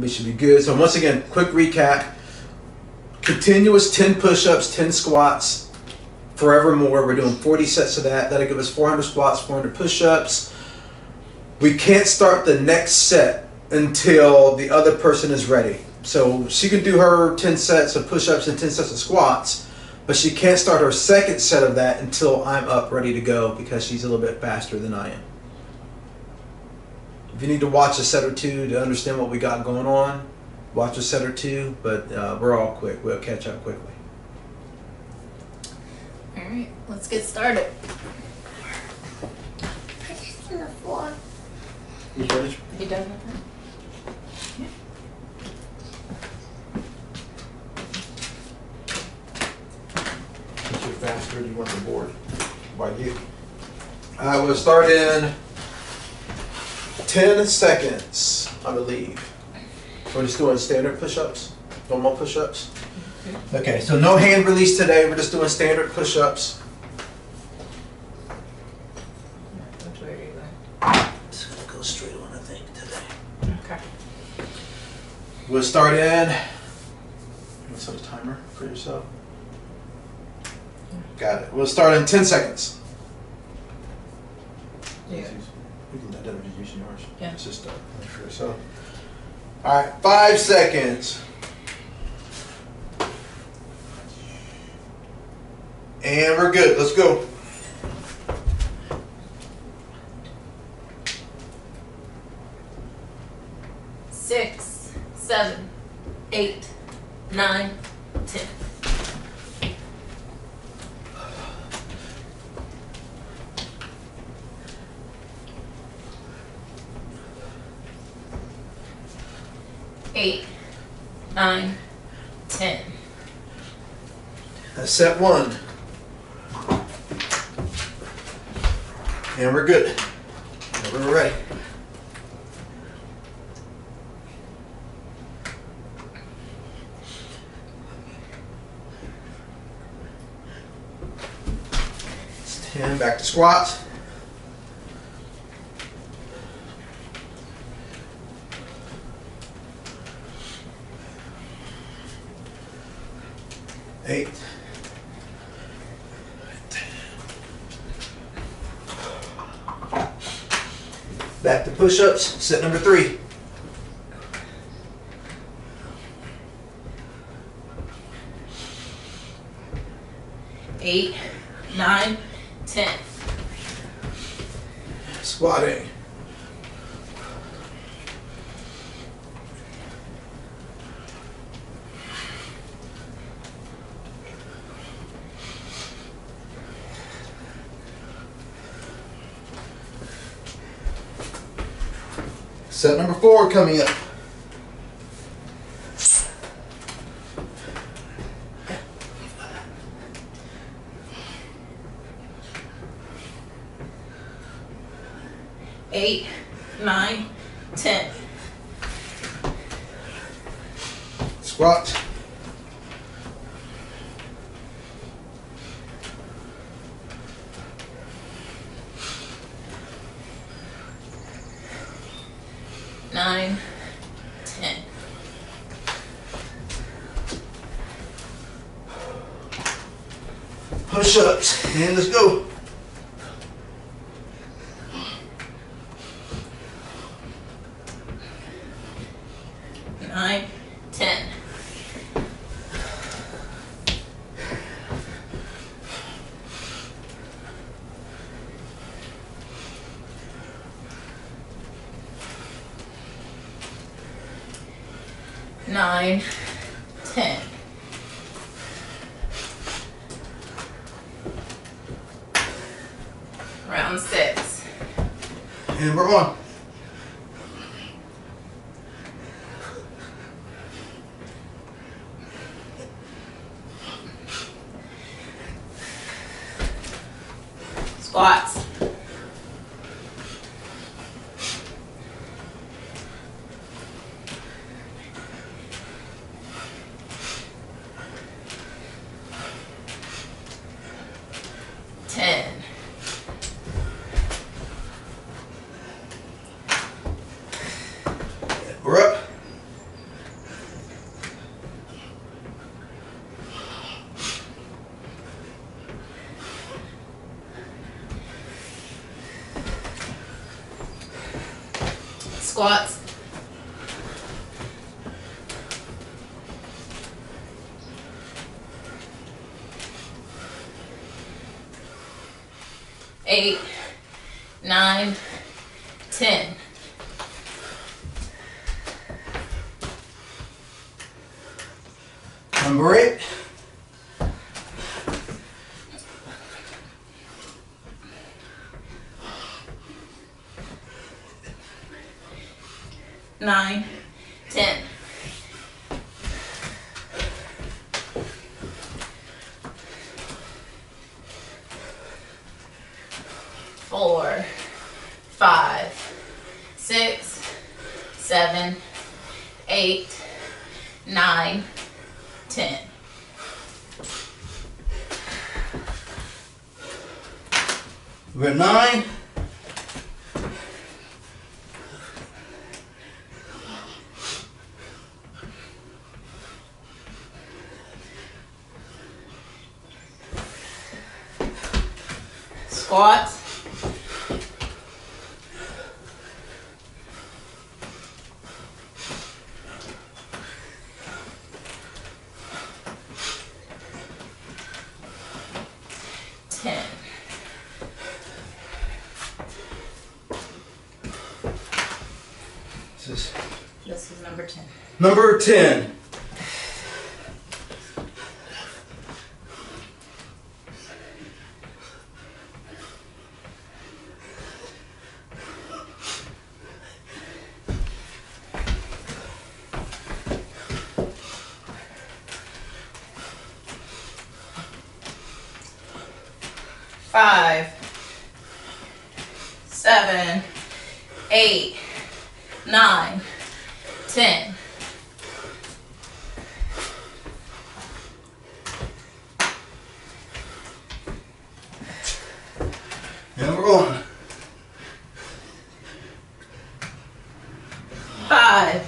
we should be good. So once again, quick recap: continuous 10 push-ups, 10 squats, forevermore. We're doing 40 sets of that. That'll give us 400 squats, 400 push-ups. We can't start the next set until the other person is ready. So she can do her 10 sets of push-ups and 10 sets of squats, but she can't start her second set of that until I'm up ready to go because she's a little bit faster than I am. If you need to watch a set or two to understand what we got going on, watch a set or two, but uh, we're all quick. We'll catch up quickly. All right, let's get started. Put this on the floor. You finished? You done with that? Since you're faster, do you want the board? By you. I will start in 10 seconds, I believe. We're just doing standard push-ups, normal push-ups. Okay, so no hand release today. We're just doing standard push-ups. Which way you going? It's gonna go straight on, I think, today. Okay. We'll start in. You set a timer for yourself? Got it. We'll start in 10 seconds. Yeah. We can identify just using yours. Yeah. It's just uh, for yourself. All right, five seconds. And we're good. Let's go. Six, seven, eight, nine, ten. Eight, nine, ten. That's set one. And we're good. We're ready. 10, back to squats. Eight. Back to push-ups, set number three. Eight, nine, ten. Squatting. Set number four coming up. Eight, nine, ten. Squat. nine, ten. Push-ups. And let's go. Nine, ten. Nine, ten. Round six. And we're on. Squats. Ten. We're up. Squats. Eight, nine, ten. Number eight. nine, ten. Four, five, six, seven, eight, nine, ten. We're at nine. Squats. Ten. This is This is number ten. Number ten. Five, seven, eight, nine, ten. And we're on. Five.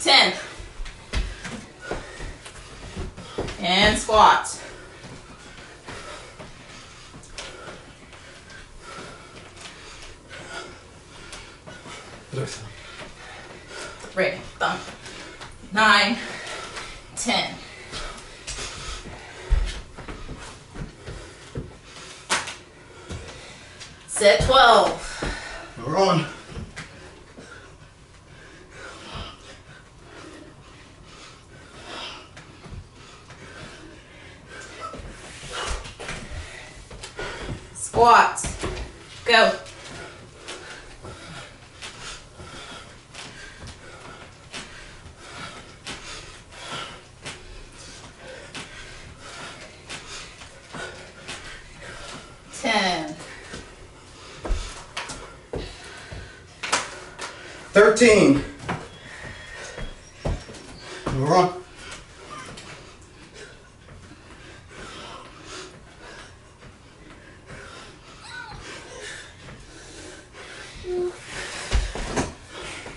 Ten. And squats. Right, thumb. Nine. Ten. Set twelve. We're on. Squats. Go. Ten. Thirteen. And.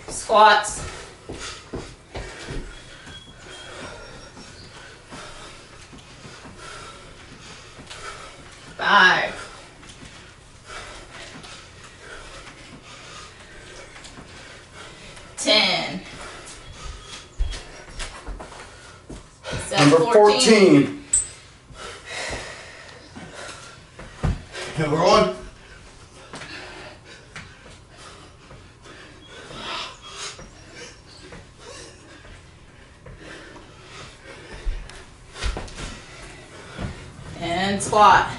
Squats. Five. Ten. Set Number 14. And we're on. And squat.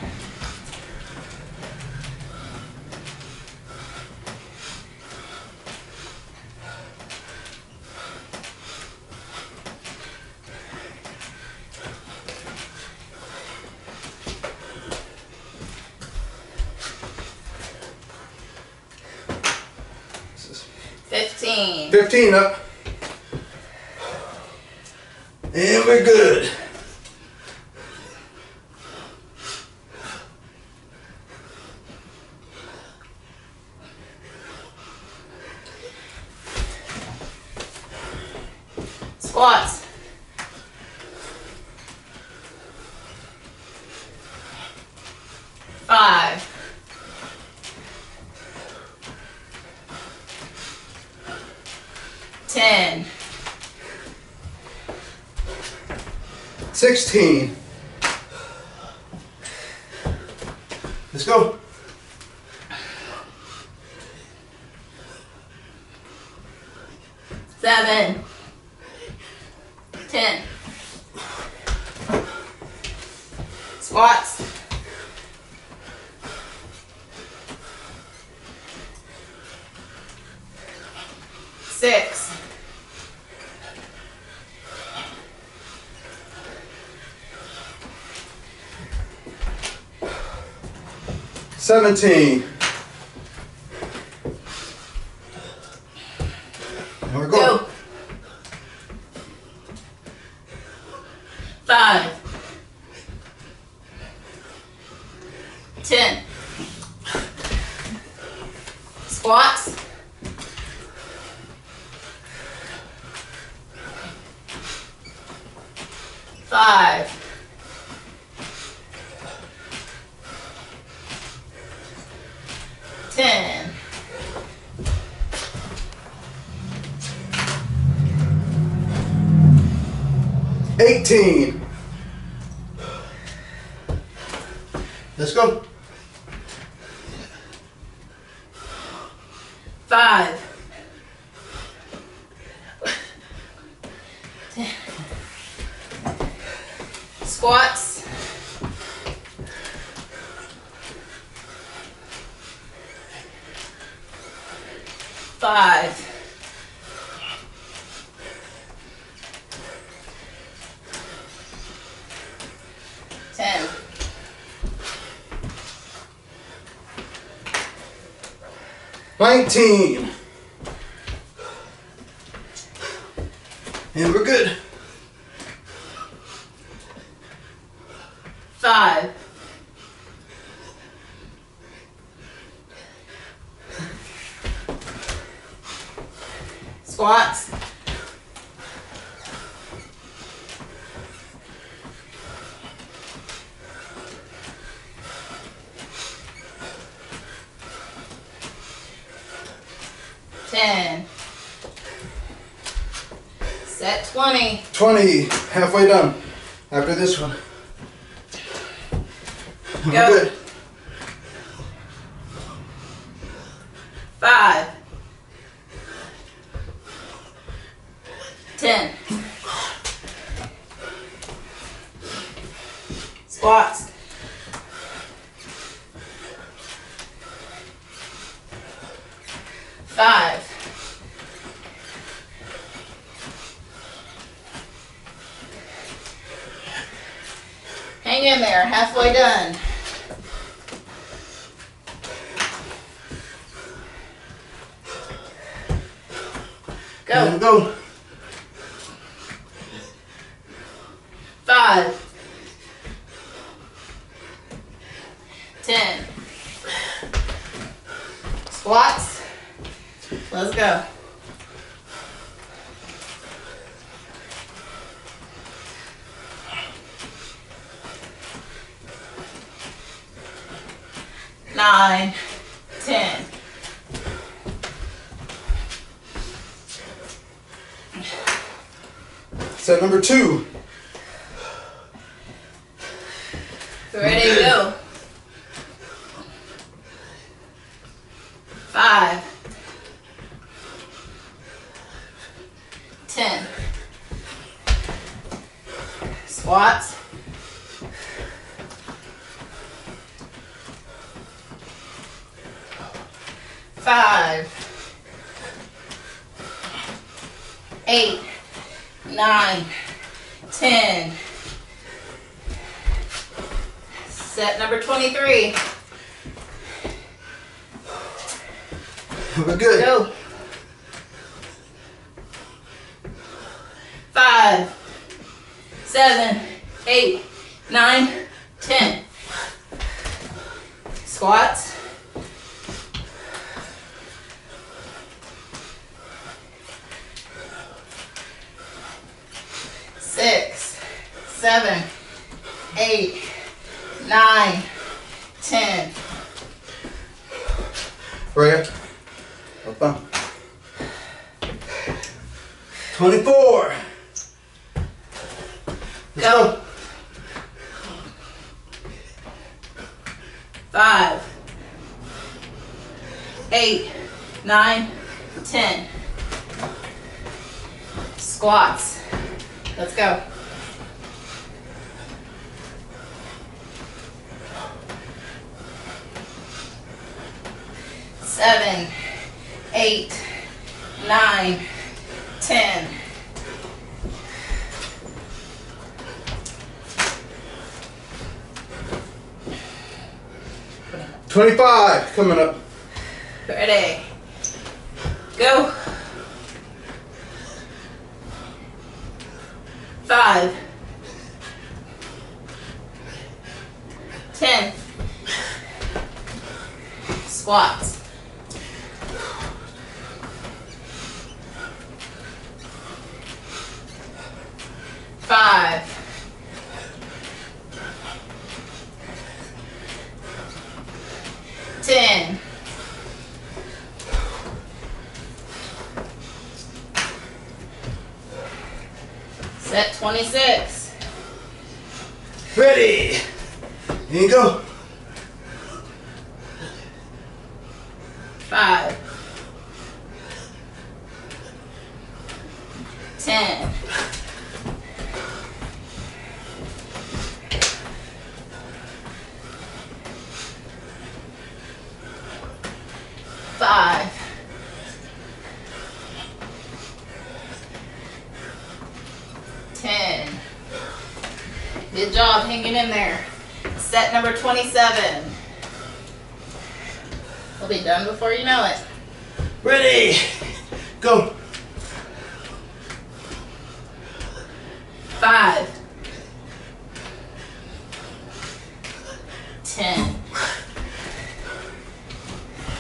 15. 15 up. And we're good. 10, 16. Let's go. seven, ten. Squats. 17. Now we're going. Go. Five. Ten. Squats. Five. 18. Let's go. Five. Squats. Five. Nineteen. And we're good. Five. Squats. Ten. Set twenty. Twenty. Halfway done. After this one. Go. We're good. Five. Ten. Squats. Five. Hang in there, halfway done. Go. Go. Five. Ten. Squats. Let's go. Nine. Ten. Set number two. Ready to go. Five. Ten. Squats. Five. Eight. Nine. Ten. Set number 23. We're good. Go. Five, seven, eight, nine, ten. Squats. Six, seven, eight, nine, ten. Rhea. Up on. 24. Let's Go. go. Five, eight, nine, ten. Squats. Let's go. Seven, eight, nine, ten. Twenty-five coming up. Ready. Go. Five. Ten. Squats. Five. Ten. Set 26. Ready. Here you go. Five. Ten. Five. Ten. Good job hanging in there. Set number 27. We'll be done before you know it. Ready. Go. Five. Ten.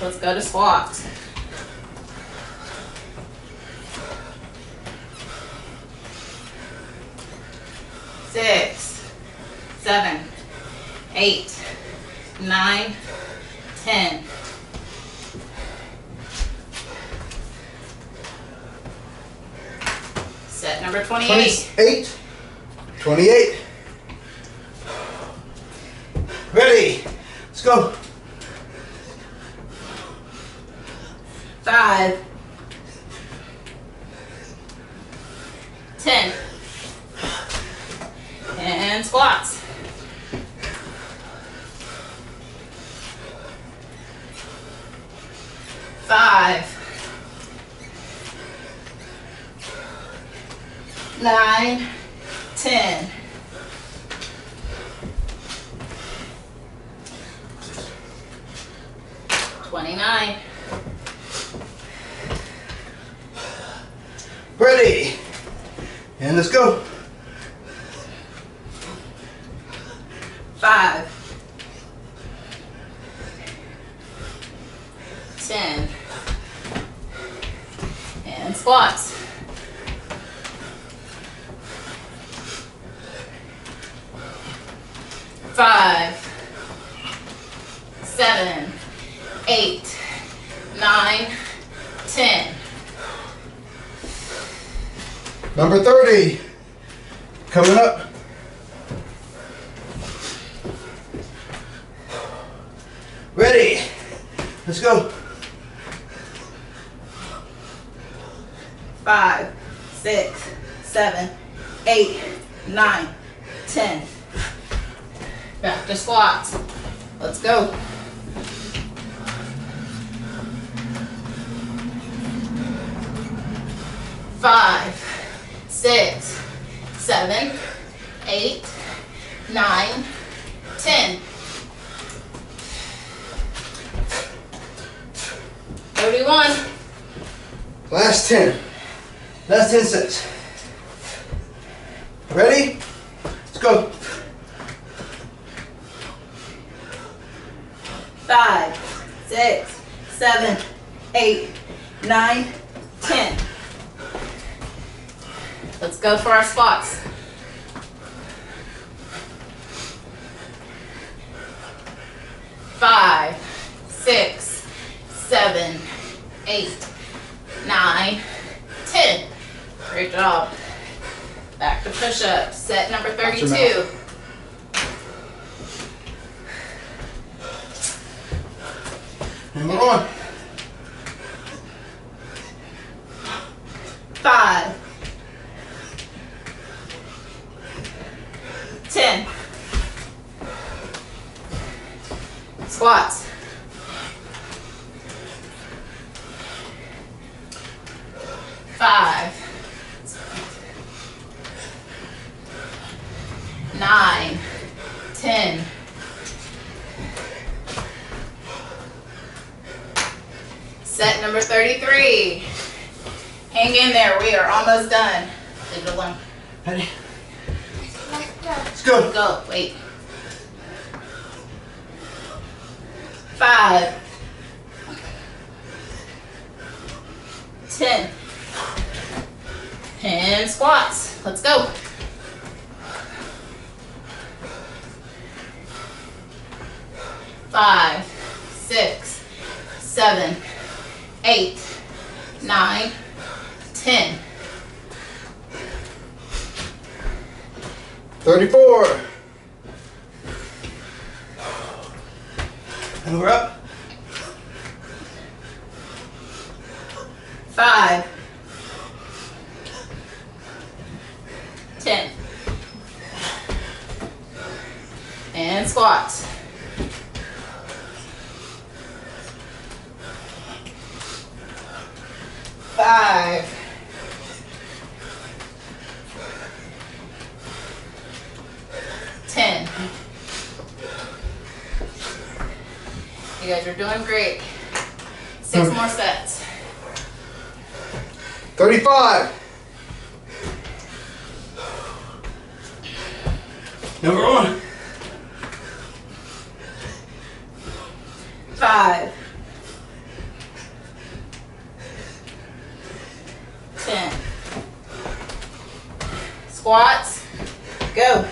Let's go to squats. Six, seven, eight, nine, ten. Set number 28. 28. 28. Ready. Let's go. Five. Ten. And squats. Five. Nine. Ten. Twenty-nine. Ready. And let's go. Five. Ten. And squats. Five. Seven. Eight. Nine. Ten. Number 30. Coming up. Ready. Let's go. five, six, seven, eight, nine, ten. Back to squats. Let's go. Five, six, seven, eight, nine, ten. Thirty-one. Last 10. Last 10 sets. Ready? Let's go. Five, six, seven, eight, nine, ten. Let's go for our squats. Five, six, seven, eight, nine, ten. Great job. Back to push-ups. Set number 32. And we're on. Five. Ten. Squats. Five. Nine. Ten. Set number 33. Hang in there, we are almost done. Digital one. Ready? Let's go. Go, wait. Five. Ten. And squats. Let's go. Five, six, seven, eight, nine, ten. 34. And we're up. Five. Ten. And squats. Five. Ten. You guys are doing great. Six more sets. 35. Number one. Five. Ten. Squats. Go.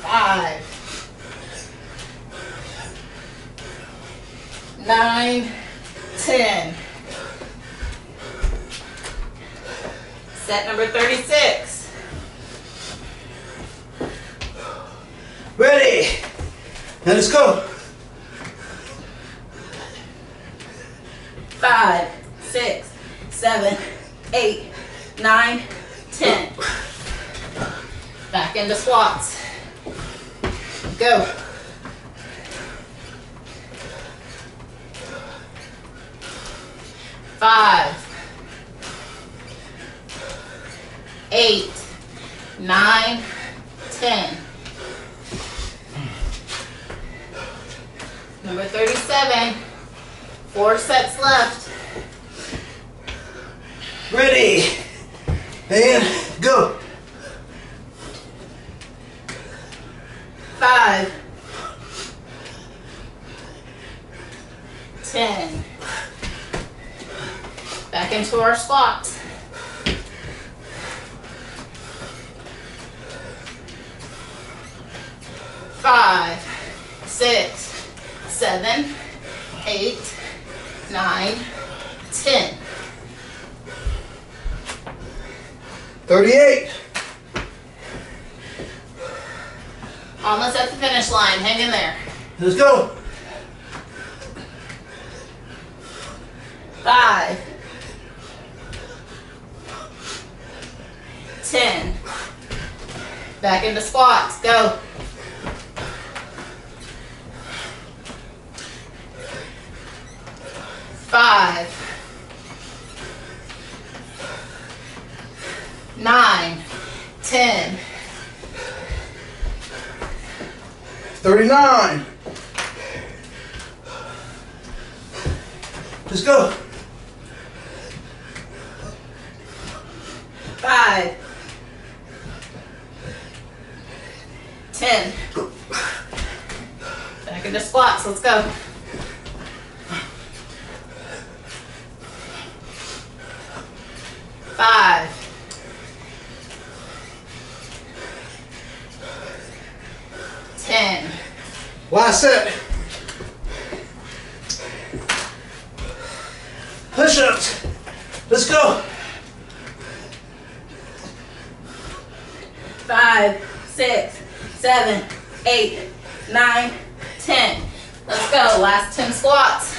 Five. Nine. Ten. Set number 36. Ready. And let's go. five, six, seven, eight, nine, ten. Into squats. Go. Five, eight, nine, ten. Number 37. Four sets left. Ready. And go. Five. Ten. Back into our squats. Five, six, seven, eight, nine, ten. 38. Almost at the finish line. Hang in there. Let's go. Five. Ten. Back into squats. Go. Five. Nine. Ten. 39. Let's go. Five. Ten. Back into squats. Let's go. Five. Last set. Push-ups. Let's go. Five, six, seven, eight, nine, ten. Let's go. Last ten squats.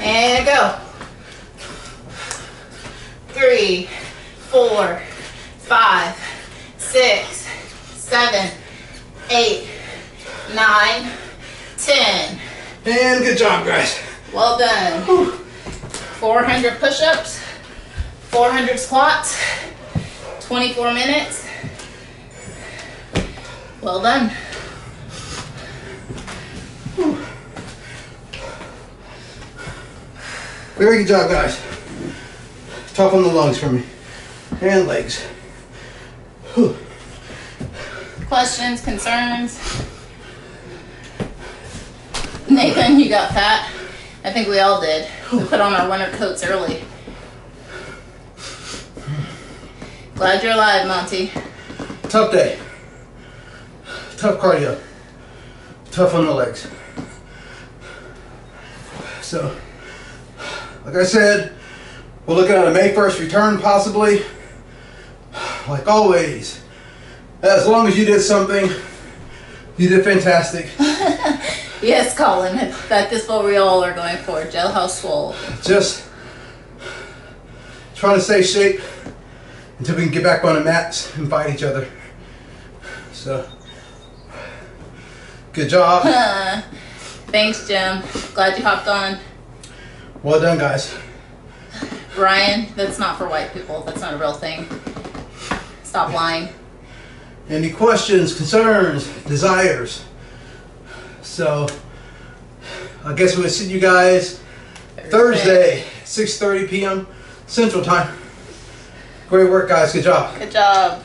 And go. Three, four, five, six, seven, eight, nine, ten. And good job, guys. Well done. 400 push-ups, 400 squats, 24 minutes. Well done. Very good job, guys. Top on the lungs for me. And legs. Whew. Questions, concerns? Nathan, you got fat? I think we all did. We put on our winter coats early. Glad you're alive, Monty. Tough day. Tough cardio. Tough on the legs. So, like I said, we're looking at a May 1st return possibly. Like always, as long as you did something, you did fantastic. Yes, Colin, that is what we all are going for. Jailhouse swole. Just trying to stay shape until we can get back on the mats and fight each other. So, good job. Thanks, Jim. Glad you hopped on. Well done, guys. Brian, that's not for white people. That's not a real thing. Stop lying. Any questions, concerns, desires? So, I guess we'll see you guys Thursday, 6:30 p.m. Central Time. Great work, guys. Good job. Good job.